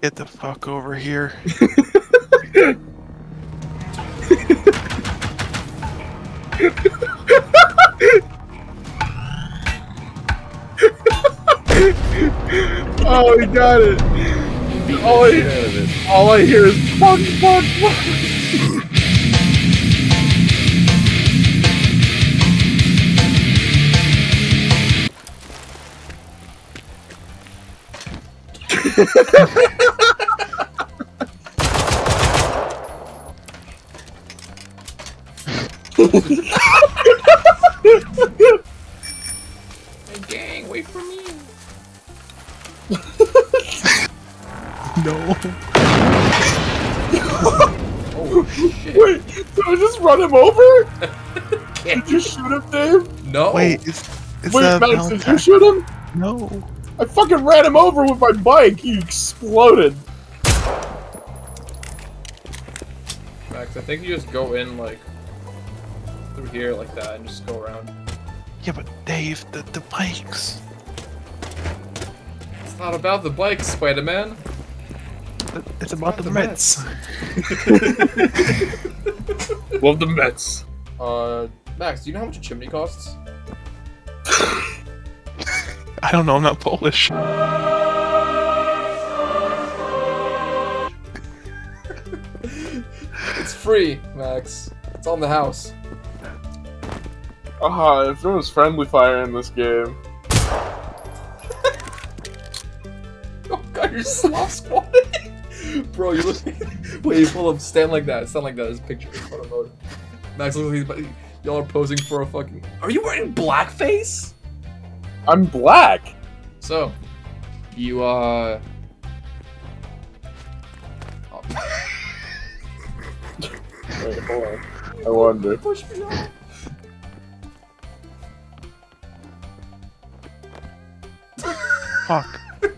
Get the fuck over here. oh, he got it. All I, all I hear is fuck, fuck, fuck. Hey, gang, wait for me. No. Oh shit. Wait, did I just run him over? Did you shoot him, Dave? No. Wait, is, is Wait, that Max, Valentine? did you shoot him? No. I fucking ran him over with my bike. He exploded. Max, I think you just go in like through here like that and just go around. Yeah, but Dave, the, the bikes. It's not about the bikes, Spider-Man. It's about the the Mets. Love the Mets. Uh, Max, do you know how much a chimney costs? I don't know, I'm not Polish. It's free, Max. It's on the house. Ah, if there was friendly fire in this game. Oh god, you're slop squatting! Bro, you look. Wait, hold up, stand like that. Stand like that. There's a picture in of mode. Max, look like. Y'all are posing for a fucking. Are you wearing blackface? I'm black. So, you, uh. Oh. Wait, hold on. I wonder. Push me off. Fuck.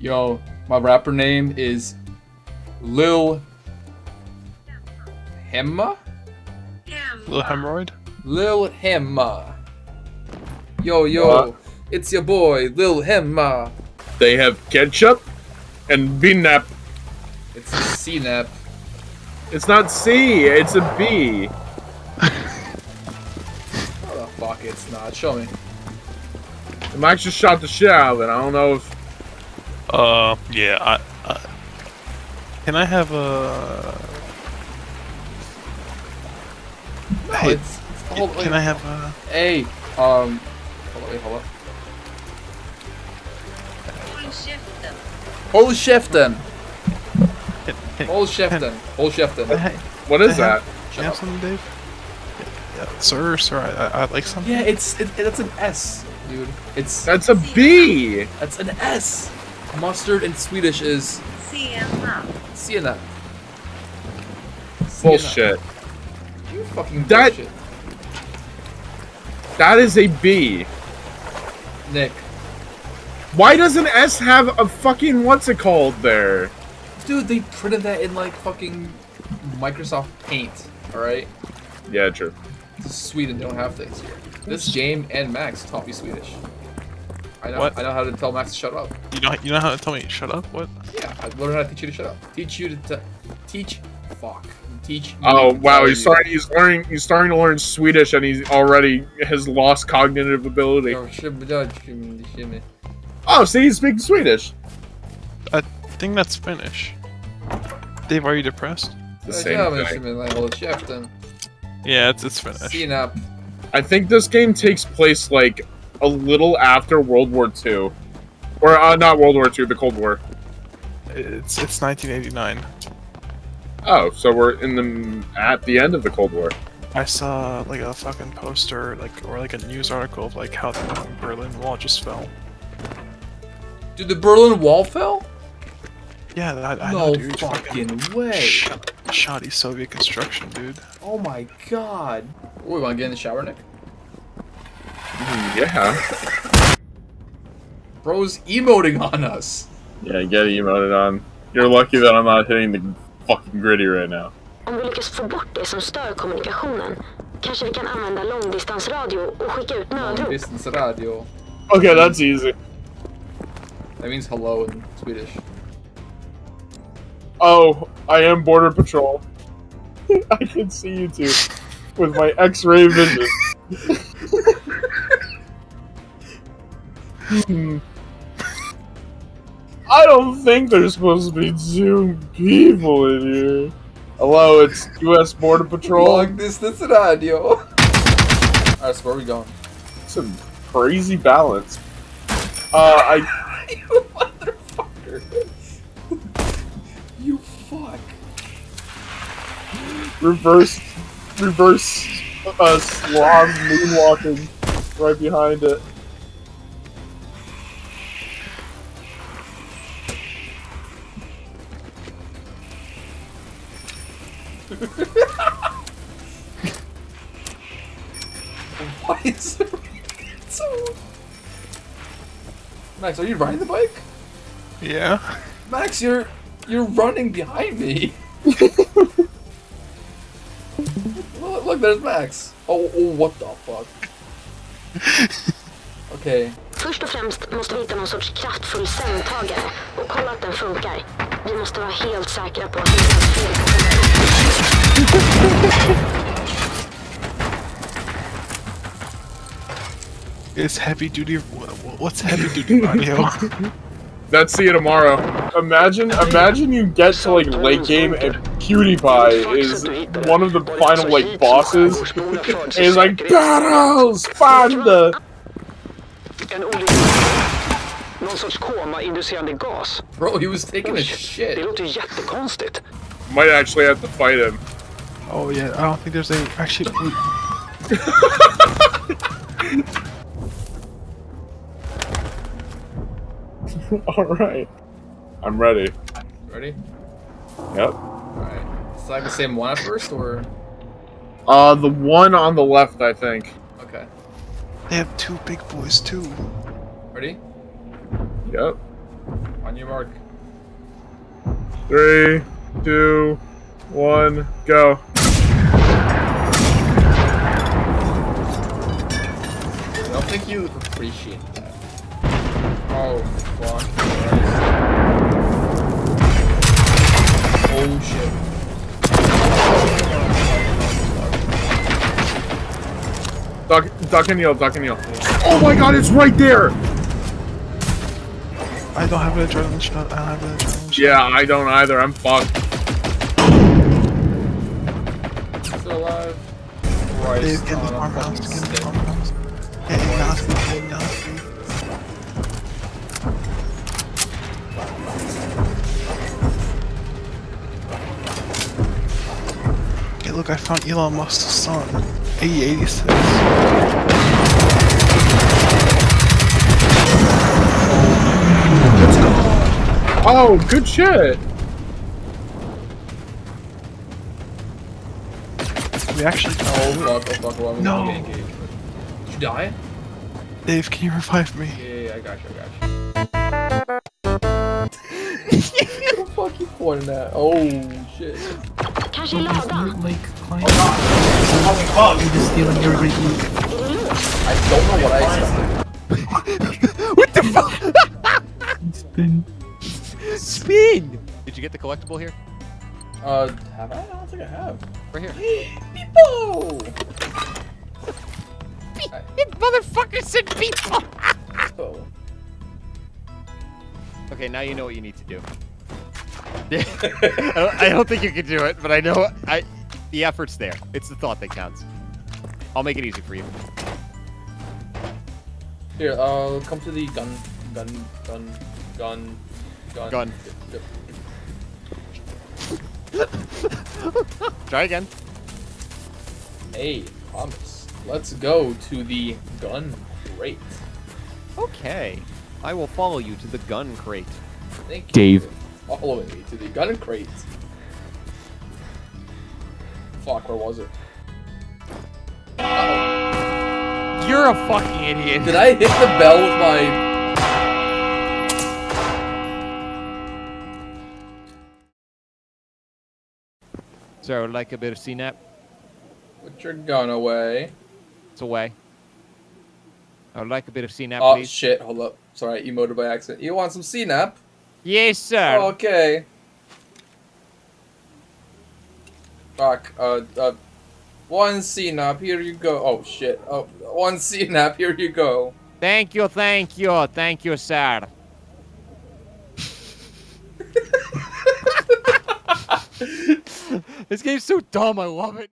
Yo, my rapper name is Lil Hemma? Lil hemorrhoid? Lil Hemma. Yo, yo, What? it's your boy, Lil Hemma. They have ketchup and BNAP. It's CNAP. It's not C, it's a B. Oh, the fuck, it's not. Show me. Max just shot the shit out of it. I don't know if. Uh, yeah, I, uh, can I have a... No, Hey, it's, it's hold, Can wait, I have a... Hey, um, hold on, wait, hold on. Hold Shefton. Can, can, Hold Shefton. Hold can I, Shefton. ha- What is I that? have, Shut can I have something, Dave? Yeah, yeah, sir, sir, I, I, I'd like something. Yeah, it's it, it's an S, dude. It's That's a B. that's an S. Mustard in Swedish is Sienna. Bullshit. You fucking That- bullshit. That is a B. Nick. Why does an S have a fucking what's it called there? Dude, they printed that in like fucking Microsoft Paint, alright? Yeah, true. This is Sweden, they don't have things here. This game and Max taught me Swedish. I know What? I know how to tell Max to shut up. You know, you know how to tell me shut up? What? Yeah, I learned how to teach you to shut up. Teach you to t- teach fuck. Teach Oh wow, he's you. starting. He's learning. He's starting to learn Swedish, and he's already has lost cognitive ability. Oh, shimmy, dodge, shimmy, shimmy. Oh, see, he's speaking Swedish. I think that's Finnish. Dave, are you depressed? The Uh, same ja, thing. Yeah, it's, it's Finnish. Senap. I think this game takes place like a little after World War II, or uh, not World War II, the Cold War. It's it's 1989. Oh, so we're in the at the end of the Cold War. I saw like a fucking poster, like or like a news article of like how the Berlin Wall just fell. Dude, the Berlin Wall fell? Yeah, I, I no know, dude. fucking way. Sh- shoddy Soviet construction, dude. Oh my god. Oh, we wanna get in the shower, Nick? Mm, yeah. Bro's emoting on us. Yeah, get emoted on. You're lucky that I'm not hitting the fucking griddy right now. Om vi lyckas få bort det som stör kommunikationen kanske vi kan använda långdistansradio och skicka ut nödrop. Distance radio. Okay, that's easy. That means hello in Swedish. Oh, I am Border Patrol. I can see you two with my X-ray vision. Hmm. I don't think there's supposed to be two people in here. Hello, it's U.S. Border Patrol. Long distance radio. Alright, so where are we going? Some crazy balance. Uh, I you motherfucker. Reverse, reverse, uh, swan moonwalking right behind it. Why is it so... Max, are you riding the bike? Yeah. Max, you're you're running behind me. there's Max. Oh, oh, what the fuck? Okej. Först och främst måste vi hitta någon sorts kraftfull sömntagare och kolla att den funkar. Vi måste vara helt säkra på att det inte är fel på. It's heavy duty. wh- What's heavy duty radio? That's see you tomorrow. Imagine, imagine you get to like late game and PewDiePie is one of the final like bosses. And he's like battles, panda. En olycka. Någon sorts koma-inducerande gas. Bro, he was taking a Det shit. låter jättekonstigt. Might actually have to fight him. Oh yeah, I don't think there's any. Actually, wait, All right, I'm ready. Ready? Yep. Alright. Select the same one at first, or? Uh, the one on the left, I think. Okay. they have two big boys too. Ready? Yep. On your mark. Three, two, one, go. I don't think you appreciate that. Oh, fuck. Oh, shit. Duck, duck and kneel, duck and kneel. Oh my god, it's right there! I don't have an adrenaline shot. I don't have an adrenaline shot. Yeah, I don't either. I'm fucked. Still alive. Dave, get in the on farmhouse. Get in the stick. farmhouse. Get in Nasty. Get in Nasty. Hey, look, I found Elon Musk's son. A86. Oh, good shit! We actually. Oh, fuck, oh, fuck, oh, well, oh, I'm No. gonna. Did you die? Dave, can you revive me? Yeah, yeah, yeah, I got you, I got you. what the fuck you pointing at? Oh, shit. Kanske i ladan? client. Oh, You're just stealing everybody's loot. Är det låst? I don't know what I expected. What the fuck? Spin. Spin! Did you get the collectible here? Uh, have I? I don't think I have. Right here. Beepo! Motherfucker said people! Oh. Okay, now you know what you need to do. I don't- think you can do it, but I know I. The effort's there. It's the thought that counts. I'll make it easy for you. Here, uh, come to the gun, gun, gun, gun, gun. Gun. Try again. Hey, Thomas, let's go to the gun crate. Okay. I will follow you to the gun crate. Thank you Dave. for Following me to the gun crate. Fuck, where was it? Uh-oh. You're a fucking idiot. Did I hit the bell with my... Sir, I would like a bit of CNAP, Put your gun away. it's away. I would like a bit of CNAP, Oh please. Oh, shit! Hold up. Sorry, I emoted by accident. You want some CNAP? Yes, sir. Okay. Fuck. Uh, uh, one CNAP. Here you go. Oh shit. Oh, one CNAP. Here you go. Thank you, thank you, thank you, sir. this game's so dumb. I love it.